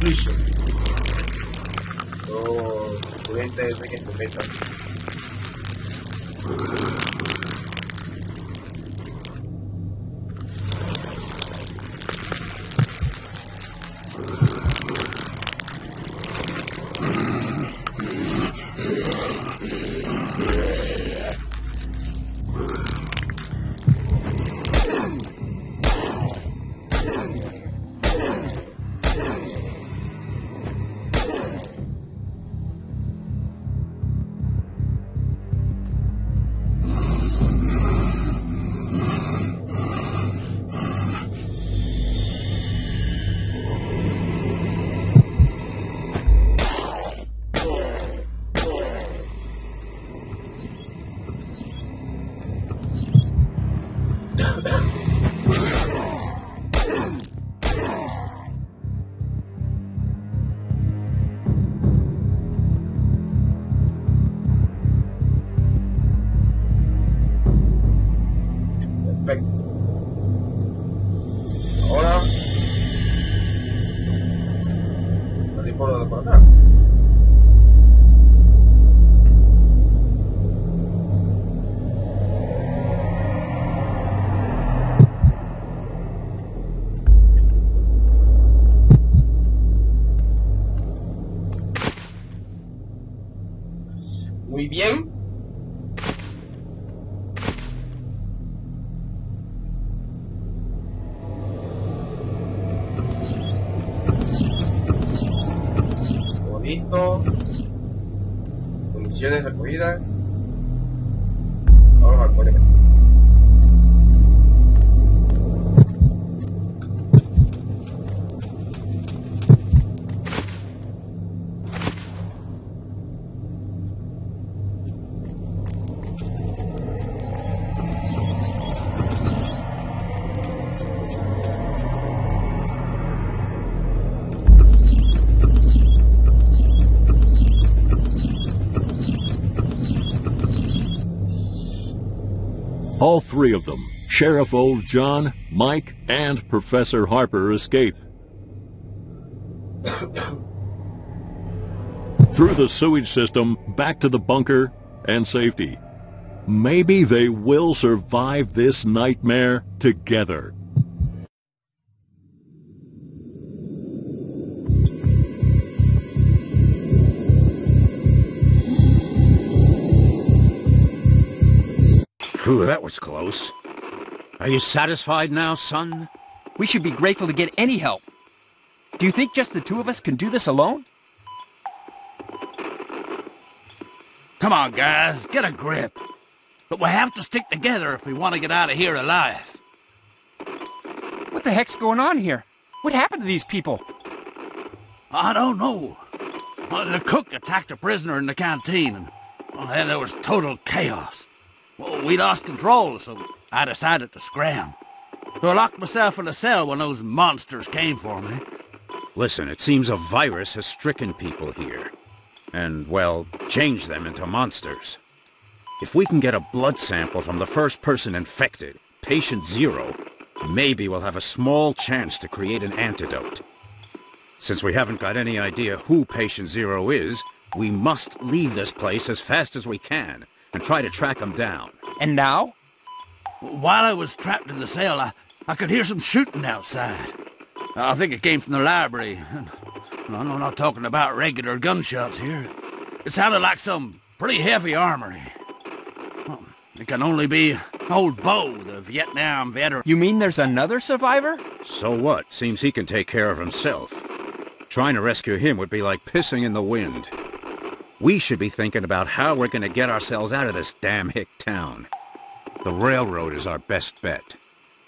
the conclusion. Oh, es que Municiones recogidas. Sheriff Old John, Mike, and Professor Harper, escape. Through the sewage system, back to the bunker, and safety. Maybe they will survive this nightmare together. Whew, that was close. Are you satisfied now, son? We should be grateful to get any help. Do you think just the two of us can do this alone? Come on, guys, get a grip. But we have to stick together if we want to get out of here alive. What the heck's going on here? What happened to these people? I don't know. Well, the cook attacked a prisoner in the canteen, and well, there was total chaos. Well, we lost control, so I decided to scram. So I locked myself in a cell when those monsters came for me. Listen, it seems a virus has stricken people here. And, well, changed them into monsters. If we can get a blood sample from the first person infected, patient zero, maybe we'll have a small chance to create an antidote. Since we haven't got any idea who patient zero is, we must leave this place as fast as we can and try to track him down. And now? While I was trapped in the cell, I, I could hear some shooting outside. I think it came from the library. No, no, not talking about regular gunshots here. It sounded like some pretty heavy armory. Well, it can only be old Bo, the Vietnam veteran. You mean there's another survivor? So what? Seems he can take care of himself. Trying to rescue him would be like pissing in the wind. We should be thinking about how we're going to get ourselves out of this damn hick town. The railroad is our best bet.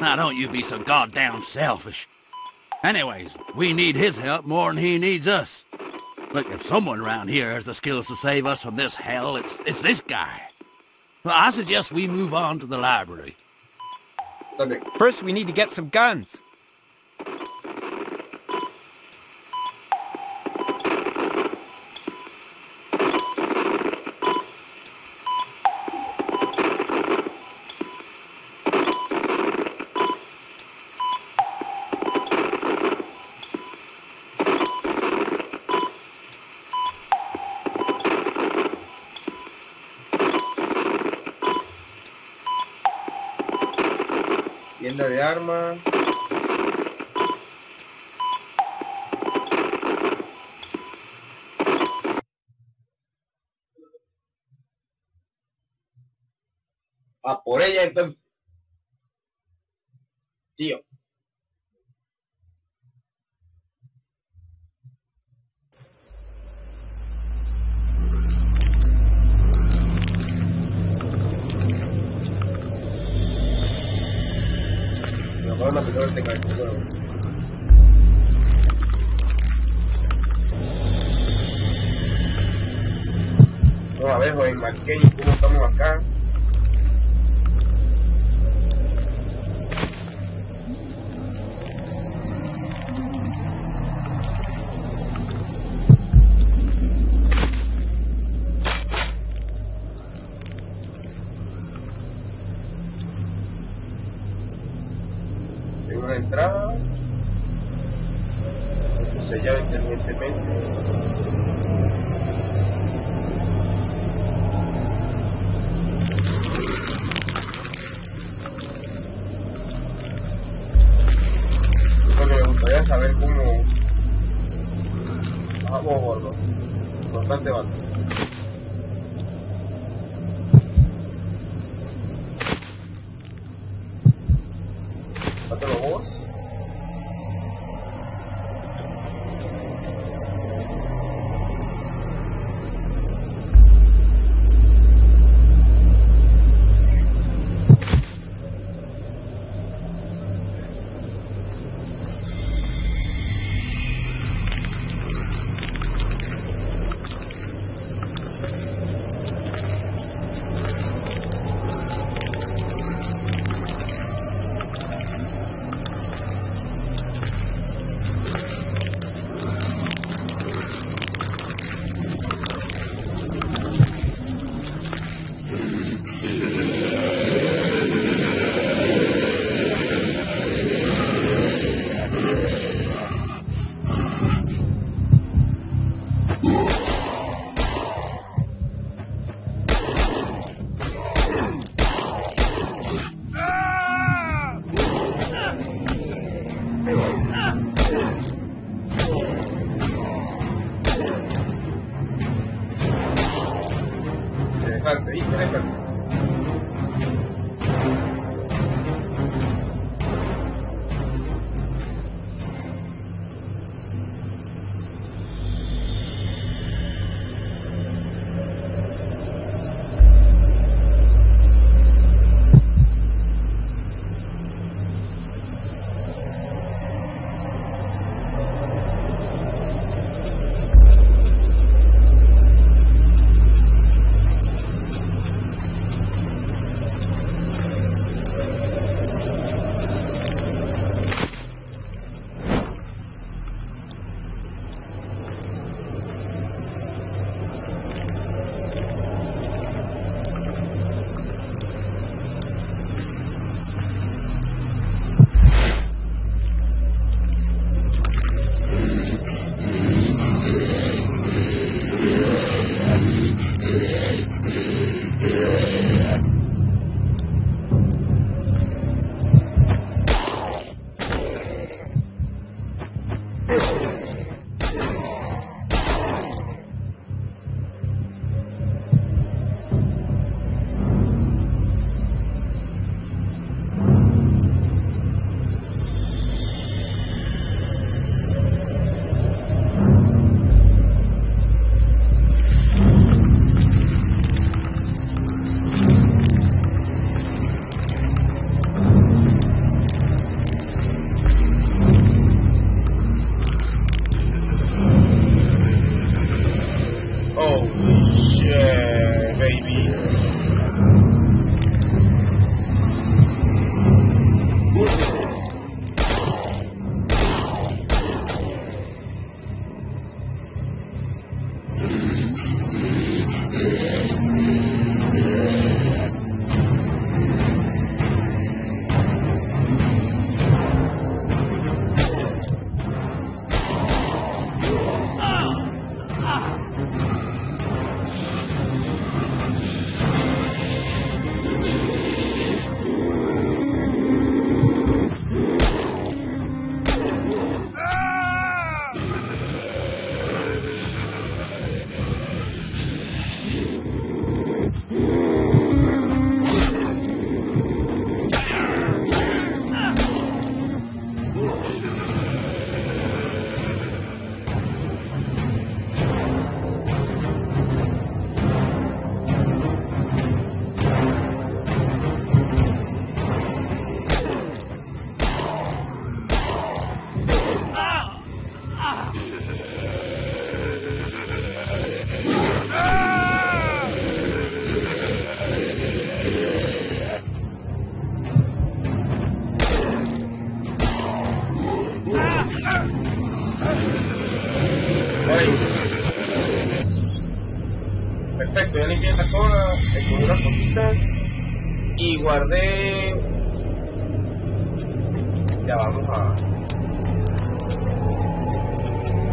Now, don't you be so goddamn selfish. Anyways, we need his help more than he needs us. Look, if someone around here has the skills to save us from this hell, it's, it's this guy. Well, I suggest we move on to the library. First, we need to get some guns. Tienda de armas. A por ella entonces. La bueno. No, a ver, Marqueño, ¿cómo estamos acá? Gustaría saber cómo... Vamos, gordo. Bastante banda.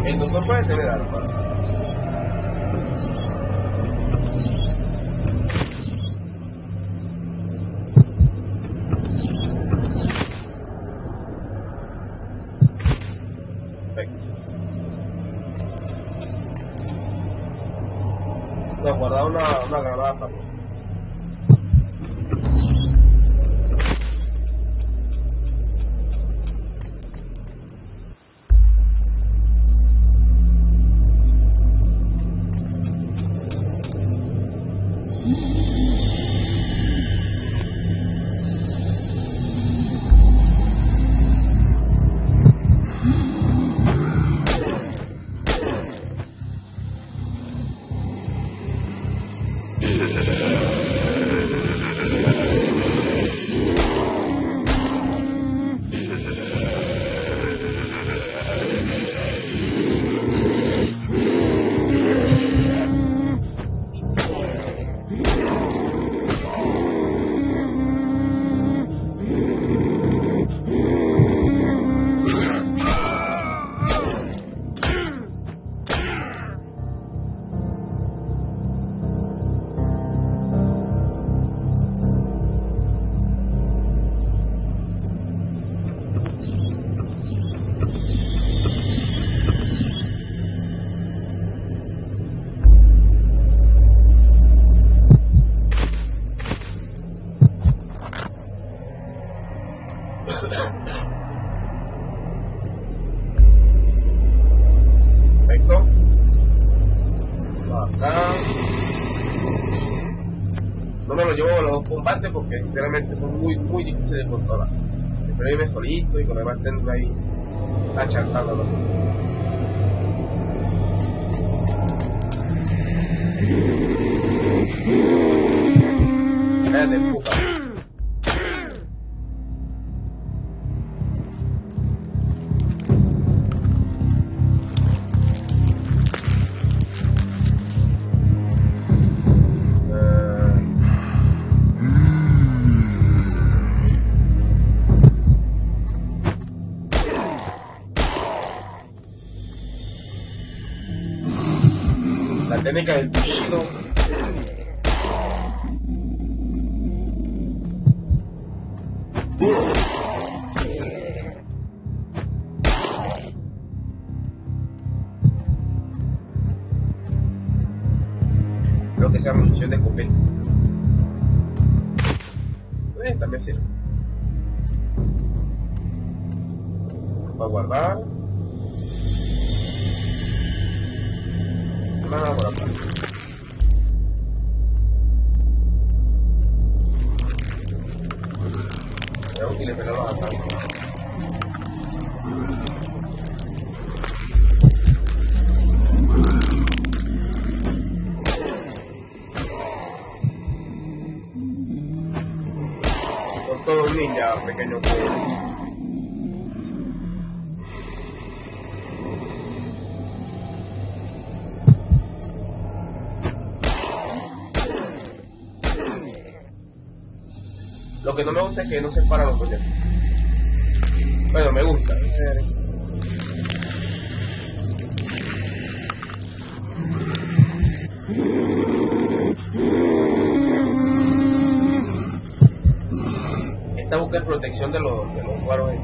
El doctor puede tener armas. Combates porque sinceramente son muy, muy difíciles de controlar. Prefiero irme solito y con el bartender ahí achartándolo. Cállate, and they got Ninjas, pequeño juego. Lo que no me gusta es que no se paran los proyectos. Bueno, me gusta. eh, Esta busca es protección de los, de los guaros de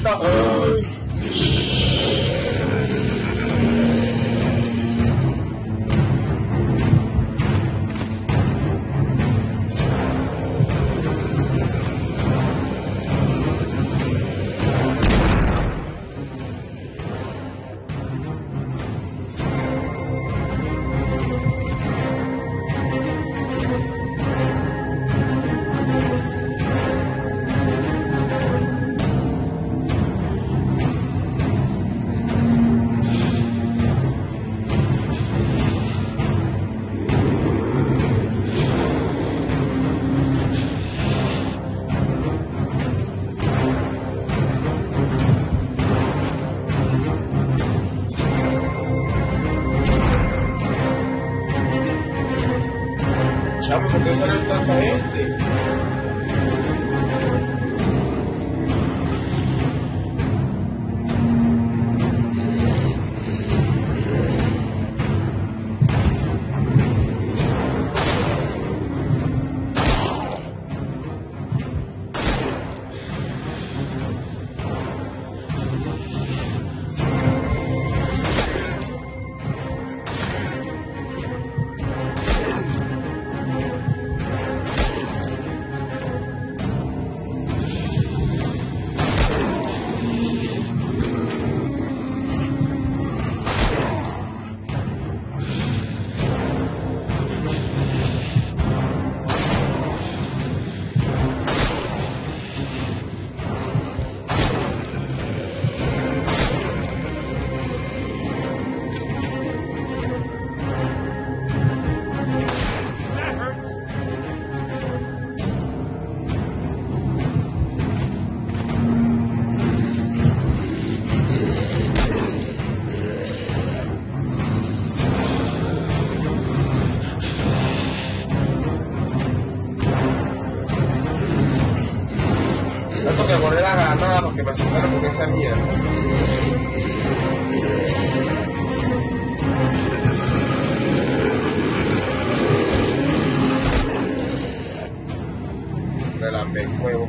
那 granada porque me asustaron con esa mierda. Relambe huevo,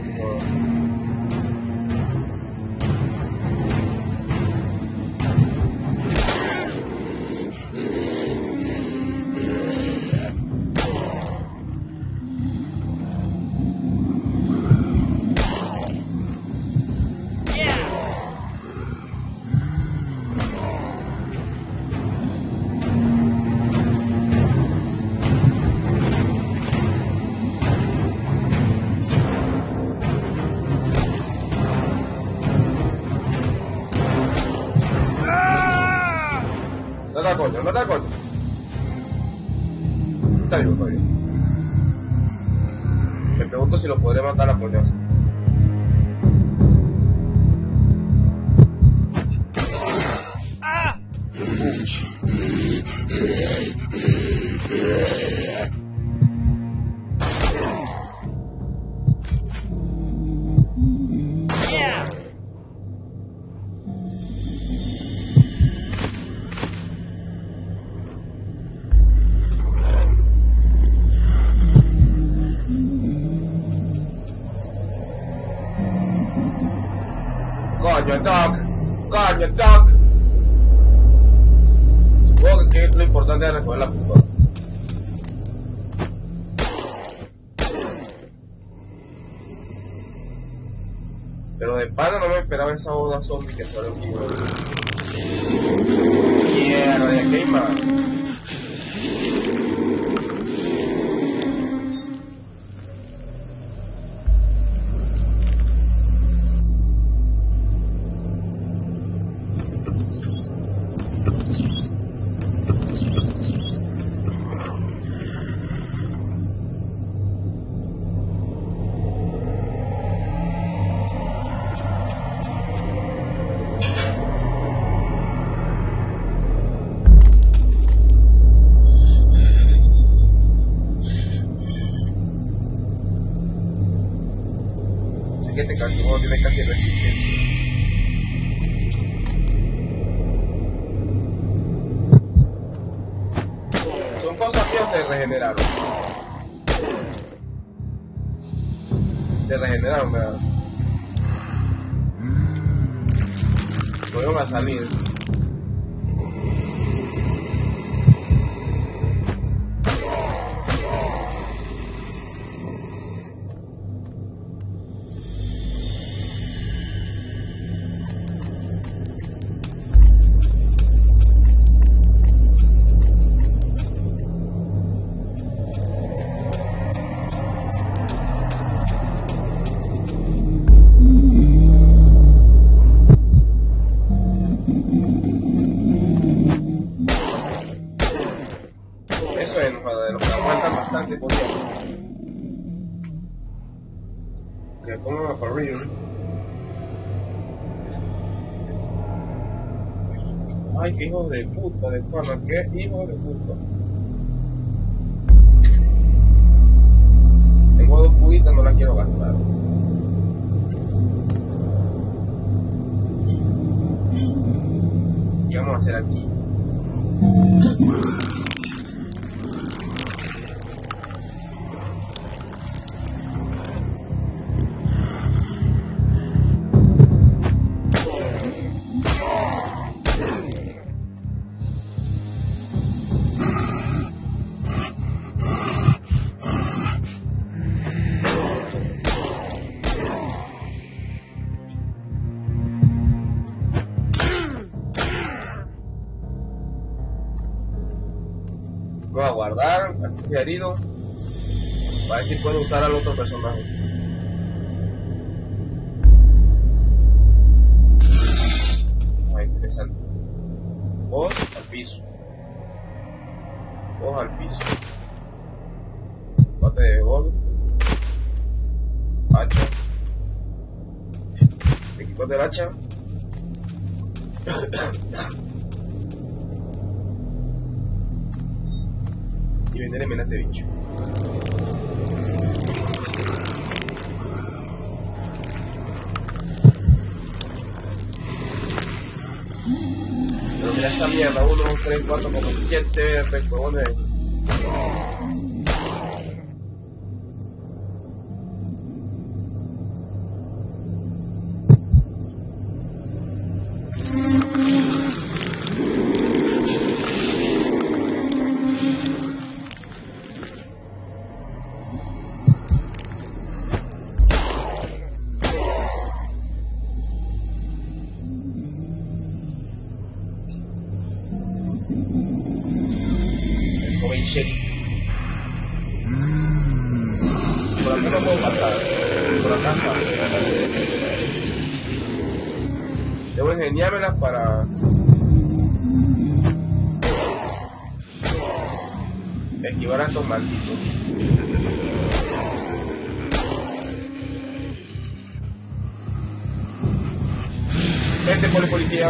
coño, no da coño. Está vivo todavía. Me pregunto si lo podré matar a coñazo. Coño, Doc. Coño, Doc. Supongo que lo importante es recoger la puta. Pero de pana no me esperaba esa boda zombie que fuera un libro. Mierda, de más. Ay, qué hijo de puta de pana, qué hijo de puta. Herido. Para ver si puedo usar al otro personaje. Ah, interesante. Voz al piso. Voz al piso. Bate de gol. Hacha. Equipo del hacha. Y vender amenazas de bicho. Pero mira esta mierda, 1, 2, 3, 4, como 7 huevones. Sheriff. Por acá no puedo pasar. Por acá está. Debo ingeniármelas para... Esquivar a estos malditos. Vente, poli policía.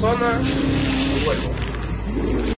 só na